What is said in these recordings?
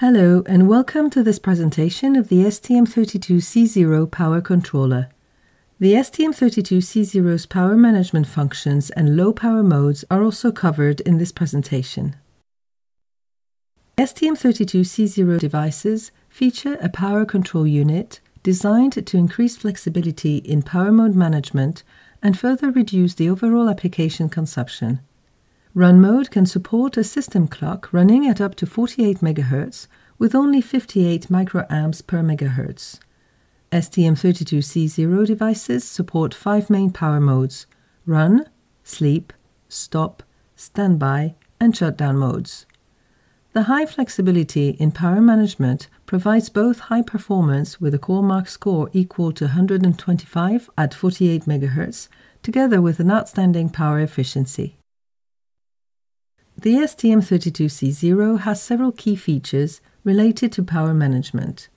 Hello and welcome to this presentation of the STM32C0 power controller. The STM32C0's power management functions and low power modes are also covered in this presentation. STM32C0 devices feature a power control unit designed to increase flexibility in power mode management and further reduce the overall application consumption. Run mode can support a system clock running at up to 48 MHz with only 58 microamps per megahertz. STM32C0 devices support five main power modes run, sleep, stop, standby, and shutdown modes. The high flexibility in power management provides both high performance with a CoreMark score equal to 125 at 48 MHz, together with an outstanding power efficiency. The STM32C0 has several key features related to power management.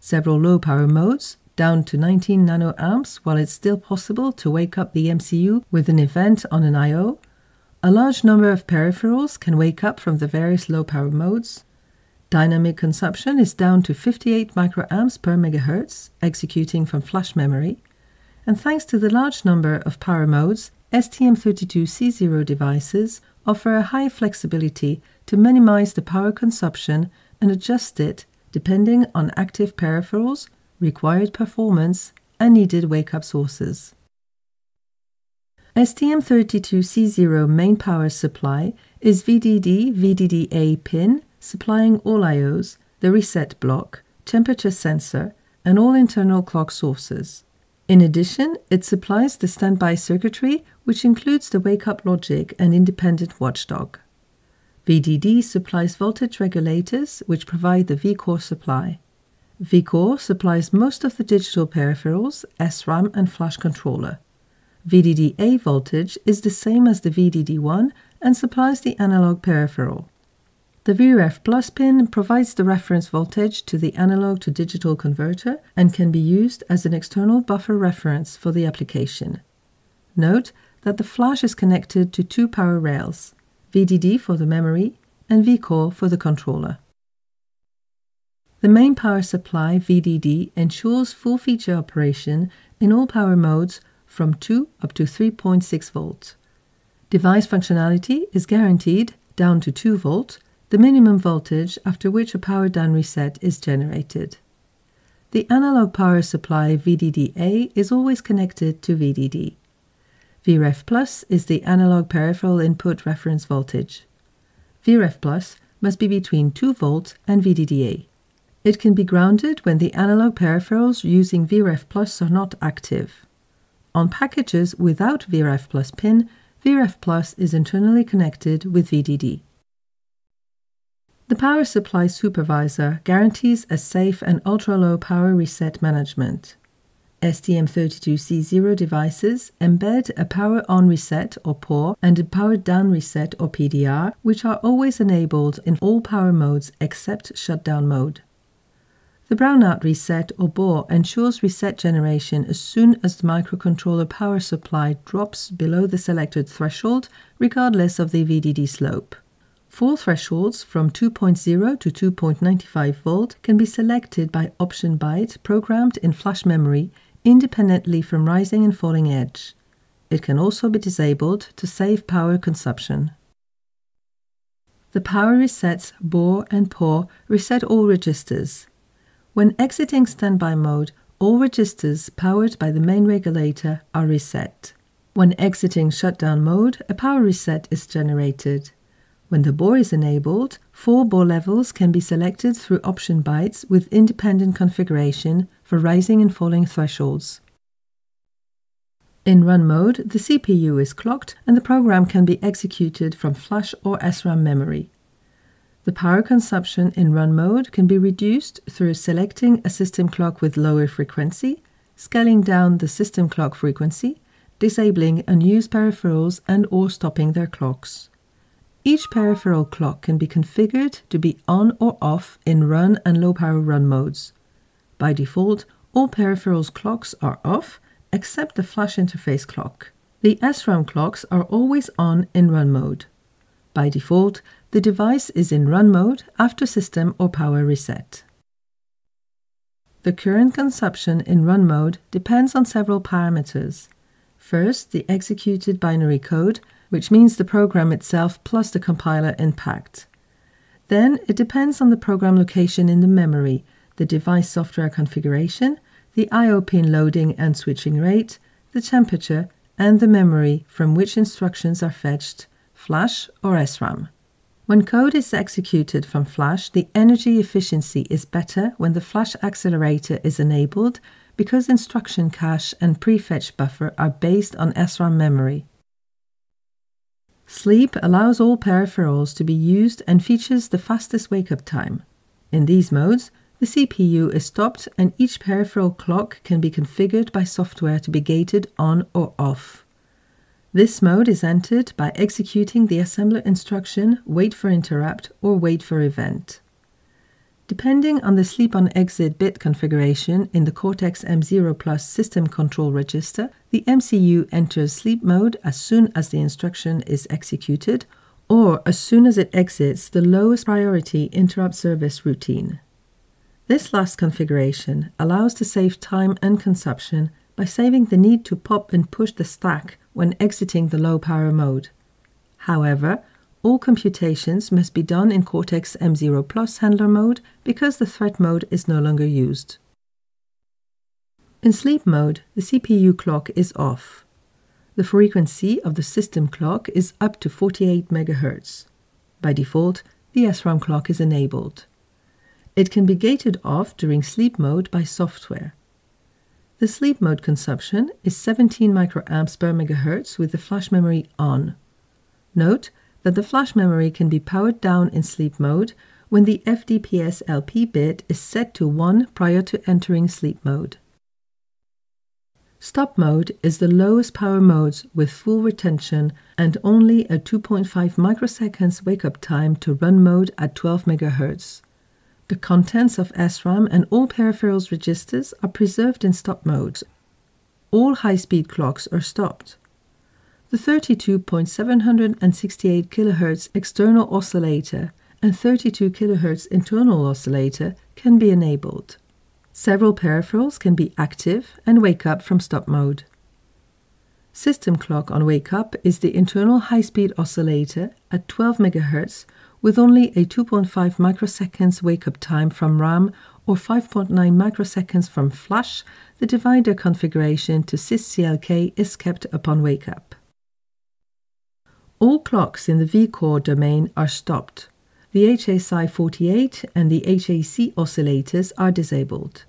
Several low power modes, down to 19 nanoamps while it's still possible to wake up the MCU with an event on an I.O., a large number of peripherals can wake up from the various low power modes. Dynamic consumption is down to 58 microamps per megahertz, executing from flash memory. And thanks to the large number of power modes, STM32C0 devices offer a high flexibility to minimize the power consumption and adjust it depending on active peripherals, required performance, and needed wake up sources. STM32C0 main power supply is VDD VDDA pin supplying all IOs, the reset block, temperature sensor, and all internal clock sources. In addition, it supplies the standby circuitry, which includes the wake up logic and independent watchdog. VDD supplies voltage regulators, which provide the VCore supply. VCore supplies most of the digital peripherals, SRAM, and flash controller. VDDA voltage is the same as the VDD1 and supplies the analog peripheral. The VREF Plus pin provides the reference voltage to the analog to digital converter and can be used as an external buffer reference for the application. Note that the flash is connected to two power rails, VDD for the memory and VCore for the controller. The main power supply VDD ensures full feature operation in all power modes from 2 up to 3.6 volts. Device functionality is guaranteed down to 2 volt, the minimum voltage after which a power down reset is generated. The analog power supply VDDA is always connected to VDD. VREF Plus is the analog peripheral input reference voltage. VREF Plus must be between 2 volts and VDDA. It can be grounded when the analog peripherals using VREF Plus are not active. On packages without VREF Plus pin, VREF Plus is internally connected with VDD. The power supply supervisor guarantees a safe and ultra-low power reset management. STM32C0 devices embed a power on reset or POR and a power down reset or PDR, which are always enabled in all power modes except shutdown mode. The brownout reset or BOR ensures reset generation as soon as the microcontroller power supply drops below the selected threshold, regardless of the VDD slope. Four thresholds from 2.0 to 2.95 volt can be selected by option byte programmed in flash memory independently from rising and falling edge. It can also be disabled to save power consumption. The power resets BOR and POR reset all registers. When exiting standby mode, all registers powered by the main regulator are reset. When exiting shutdown mode, a power reset is generated. When the BOR is enabled, four BOR levels can be selected through option bytes with independent configuration for rising and falling thresholds. In run mode, the CPU is clocked and the program can be executed from flash or SRAM memory. The power consumption in run mode can be reduced through selecting a system clock with lower frequency, scaling down the system clock frequency, disabling unused peripherals and or stopping their clocks. Each peripheral clock can be configured to be on or off in run and low power run modes. By default, all peripherals clocks are off except the flash interface clock. The SRAM clocks are always on in run mode. By default, the device is in run mode after system or power reset. The current consumption in run mode depends on several parameters. First, the executed binary code, which means the program itself plus the compiler impact. Then it depends on the program location in the memory, the device software configuration, the I.O. pin loading and switching rate, the temperature, and the memory from which instructions are fetched, flash or SRAM. When code is executed from flash, the energy efficiency is better when the flash accelerator is enabled because instruction cache and prefetch buffer are based on SRAM memory. Sleep allows all peripherals to be used and features the fastest wake up time. In these modes, the CPU is stopped and each peripheral clock can be configured by software to be gated on or off. This mode is entered by executing the assembler instruction wait for interrupt or wait for event. Depending on the sleep on exit bit configuration in the Cortex M0 Plus system control register, the MCU enters sleep mode as soon as the instruction is executed or as soon as it exits the lowest priority interrupt service routine. This last configuration allows to save time and consumption by saving the need to pop and push the stack when exiting the low power mode. However, all computations must be done in Cortex M0 Plus handler mode because the thread mode is no longer used. In sleep mode, the CPU clock is off. The frequency of the system clock is up to 48 MHz. By default, the SRAM clock is enabled. It can be gated off during sleep mode by software. The sleep mode consumption is 17 microamps per megahertz with the flash memory on. Note that the flash memory can be powered down in sleep mode when the FDPS LP bit is set to 1 prior to entering sleep mode. Stop mode is the lowest power mode with full retention and only a 2.5 microseconds wake up time to run mode at 12 MHz. The contents of SRAM and all peripherals registers are preserved in stop mode. All high-speed clocks are stopped. The 32.768 kHz external oscillator and 32 kHz internal oscillator can be enabled. Several peripherals can be active and wake up from stop mode. System clock on wake up is the internal high-speed oscillator at 12 MHz with only a 2.5 microseconds wake up time from RAM or 5.9 microseconds from flash, the divider configuration to sysclk is kept upon wake up. All clocks in the vCore domain are stopped. The HSI48 and the HSE oscillators are disabled.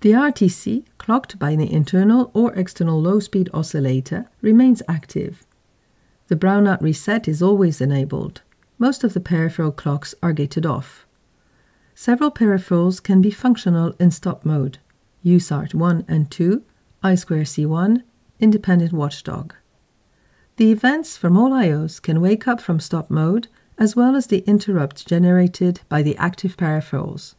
The RTC, clocked by the internal or external low speed oscillator, remains active. The brownout reset is always enabled most of the peripheral clocks are gated off. Several peripherals can be functional in stop mode USART 1 and 2, I2C1, Independent Watchdog. The events from all IOs can wake up from stop mode as well as the interrupt generated by the active peripherals.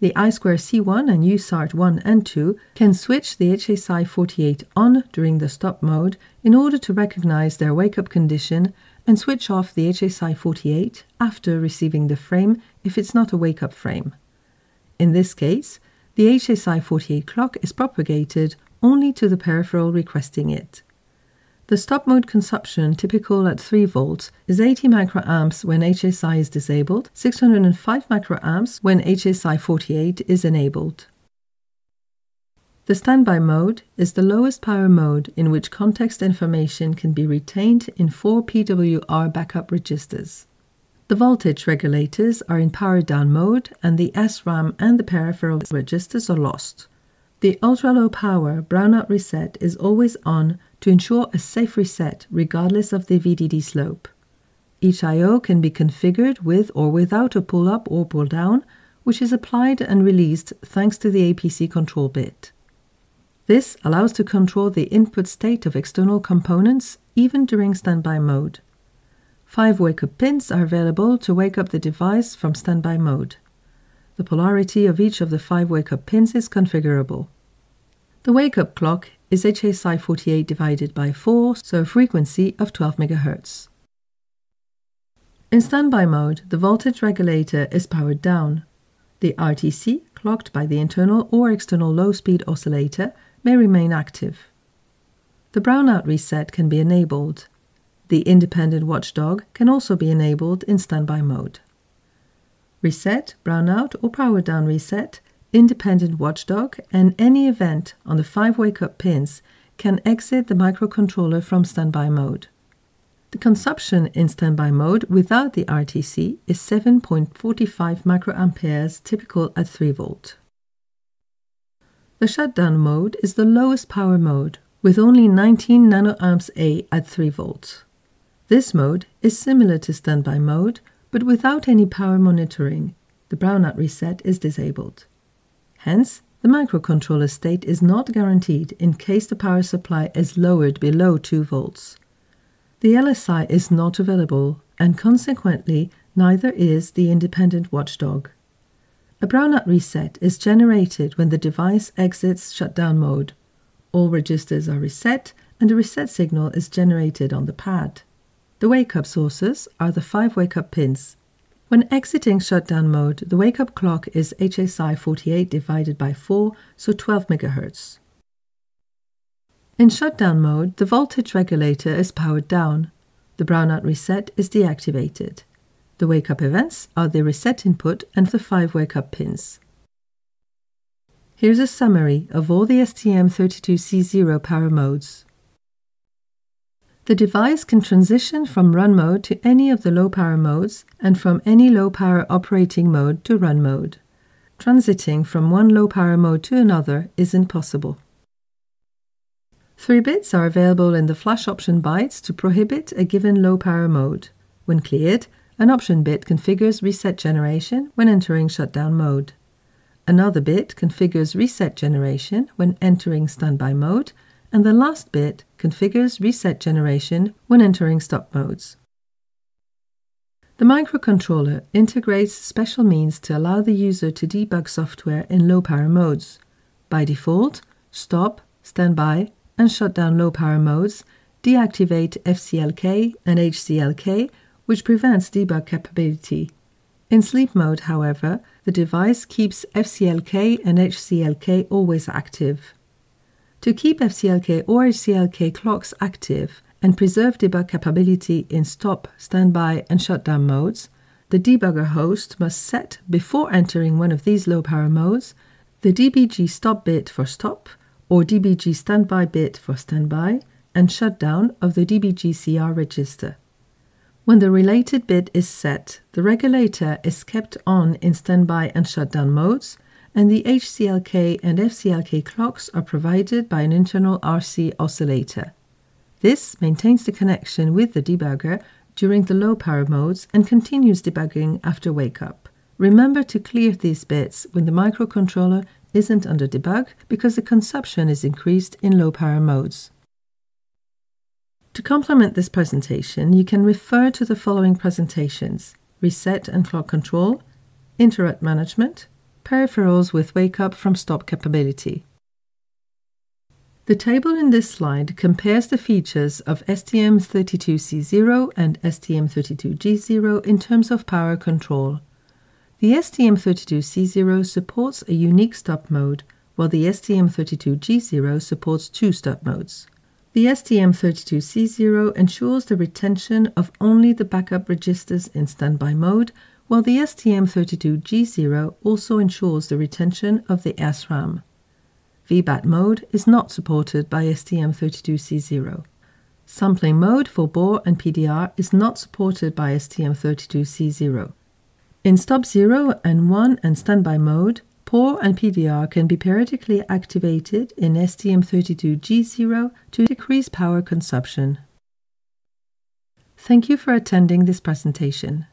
The I2C1 and USART 1 and 2 can switch the HSI 48 on during the stop mode in order to recognize their wake up condition and switch off the HSI 48 after receiving the frame if it's not a wake up frame. In this case, the HSI 48 clock is propagated only to the peripheral requesting it. The stop mode consumption, typical at 3 volts, is 80 microamps when HSI is disabled, 605 microamps when HSI 48 is enabled. The standby mode is the lowest power mode in which context information can be retained in four PWR backup registers. The voltage regulators are in power down mode and the SRAM and the peripheral registers are lost. The ultra low power brownout reset is always on to ensure a safe reset regardless of the VDD slope. Each I.O. can be configured with or without a pull up or pull down, which is applied and released thanks to the APC control bit. This allows to control the input state of external components even during standby mode. Five wake-up pins are available to wake up the device from standby mode. The polarity of each of the five wake-up pins is configurable. The wake-up clock is HSI 48 divided by 4, so a frequency of 12 MHz. In standby mode, the voltage regulator is powered down. The RTC, clocked by the internal or external low-speed oscillator, may remain active. The brownout reset can be enabled. The independent watchdog can also be enabled in standby mode. Reset, brownout, or power down reset, independent watchdog, and any event on the five wake up pins can exit the microcontroller from standby mode. The consumption in standby mode without the RTC is 7.45 microamperes, typical at 3 volt. The shutdown mode is the lowest power mode, with only 19 nanoamps A at 3 volts. This mode is similar to standby mode, but without any power monitoring. The brownout reset is disabled. Hence, the microcontroller state is not guaranteed in case the power supply is lowered below 2 volts. The LSI is not available, and consequently, neither is the independent watchdog. A brownout reset is generated when the device exits shutdown mode. All registers are reset, and a reset signal is generated on the pad. The wake up sources are the five wake up pins. When exiting shutdown mode, the wake up clock is HSI 48 divided by 4, so 12 MHz. In shutdown mode, the voltage regulator is powered down. The brownout reset is deactivated. The wake up events are the reset input and the five wake up pins. Here's a summary of all the STM32C0 power modes. The device can transition from run mode to any of the low power modes and from any low power operating mode to run mode. Transiting from one low power mode to another isn't possible. Three bits are available in the flash option bytes to prohibit a given low power mode. When cleared, an option bit configures reset generation when entering shutdown mode. Another bit configures reset generation when entering standby mode, and the last bit configures reset generation when entering stop modes. The microcontroller integrates special means to allow the user to debug software in low power modes. By default, stop, standby, and shut down low power modes, deactivate FCLK and HCLK, which prevents debug capability. In sleep mode, however, the device keeps FCLK and HCLK always active. To keep FCLK or HCLK clocks active and preserve debug capability in stop, standby, and shutdown modes, the debugger host must set, before entering one of these low power modes, the DBG stop bit for stop or DBG standby bit for standby, and shutdown of the DBGCR register. When the related bit is set, the regulator is kept on in standby and shutdown modes, and the HCLK and FCLK clocks are provided by an internal RC oscillator. This maintains the connection with the debugger during the low power modes and continues debugging after wake up. Remember to clear these bits when the microcontroller isn't under debug because the consumption is increased in low power modes. To complement this presentation, you can refer to the following presentations Reset and Clock Control, Interrupt Management, Peripherals with Wake Up from Stop Capability. The table in this slide compares the features of STM32C0 and STM32G0 in terms of power control. The STM32C0 supports a unique stop mode, while the STM32G0 supports two stop modes. The STM32C0 ensures the retention of only the backup registers in standby mode, while the STM32G0 also ensures the retention of the SRAM. VBAT mode is not supported by STM32C0. Sampling mode for BOR and PDR is not supported by STM32C0. In stop 0 and 1 and standby mode, POR and PDR can be periodically activated in STM32G0 to decrease power consumption. Thank you for attending this presentation.